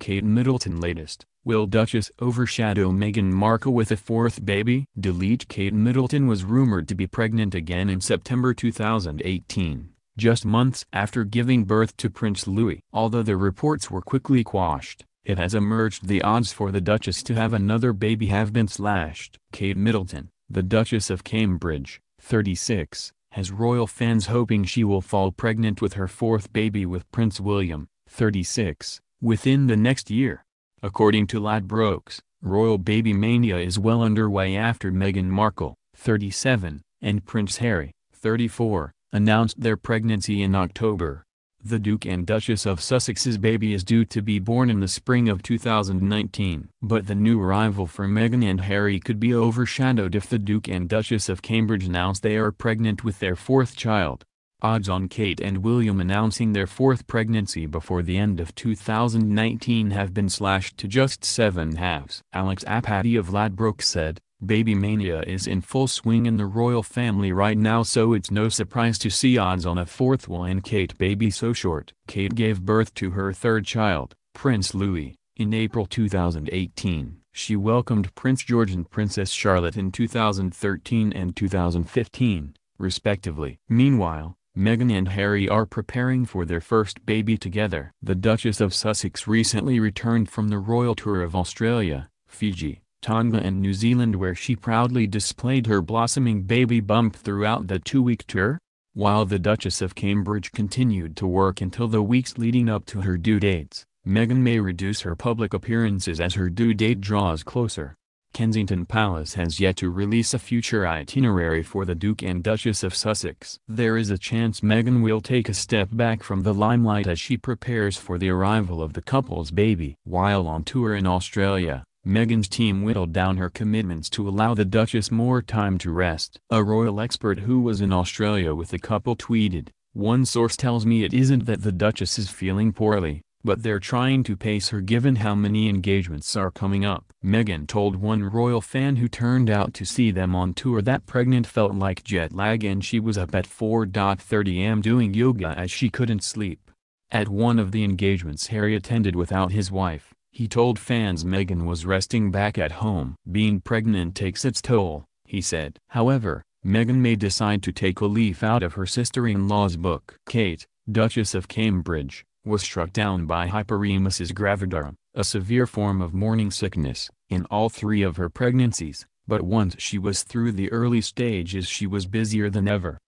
Kate Middleton latest, will Duchess overshadow Meghan Markle with a fourth baby? Delete Kate Middleton was rumored to be pregnant again in September 2018, just months after giving birth to Prince Louis. Although the reports were quickly quashed, it has emerged the odds for the Duchess to have another baby have been slashed. Kate Middleton, the Duchess of Cambridge, 36, has royal fans hoping she will fall pregnant with her fourth baby with Prince William, 36, within the next year. According to Ladbrokes, royal baby mania is well underway after Meghan Markle, 37, and Prince Harry, 34, announced their pregnancy in October. The Duke and Duchess of Sussex's baby is due to be born in the spring of 2019. But the new arrival for Meghan and Harry could be overshadowed if the Duke and Duchess of Cambridge announce they are pregnant with their fourth child. Odds on Kate and William announcing their fourth pregnancy before the end of 2019 have been slashed to just seven halves. Alex Apati of Ladbrokes said, Baby mania is in full swing in the royal family right now so it's no surprise to see odds on a fourth one Kate baby so short. Kate gave birth to her third child, Prince Louis, in April 2018. She welcomed Prince George and Princess Charlotte in 2013 and 2015, respectively. Meanwhile, Meghan and Harry are preparing for their first baby together. The Duchess of Sussex recently returned from the royal tour of Australia, Fiji, Tonga and New Zealand where she proudly displayed her blossoming baby bump throughout the two-week tour, while the Duchess of Cambridge continued to work until the weeks leading up to her due dates. Meghan may reduce her public appearances as her due date draws closer. Kensington Palace has yet to release a future itinerary for the Duke and Duchess of Sussex. There is a chance Meghan will take a step back from the limelight as she prepares for the arrival of the couple's baby. While on tour in Australia, Meghan's team whittled down her commitments to allow the Duchess more time to rest. A royal expert who was in Australia with the couple tweeted, One source tells me it isn't that the Duchess is feeling poorly, but they're trying to pace her given how many engagements are coming up. Meghan told one royal fan who turned out to see them on tour that pregnant felt like jet lag and she was up at 4.30 am doing yoga as she couldn't sleep. At one of the engagements Harry attended without his wife, he told fans Meghan was resting back at home. Being pregnant takes its toll, he said. However, Meghan may decide to take a leaf out of her sister-in-law's book. Kate, Duchess of Cambridge, was struck down by hyperemesis gravidarum, a severe form of morning sickness, in all three of her pregnancies, but once she was through the early stages she was busier than ever.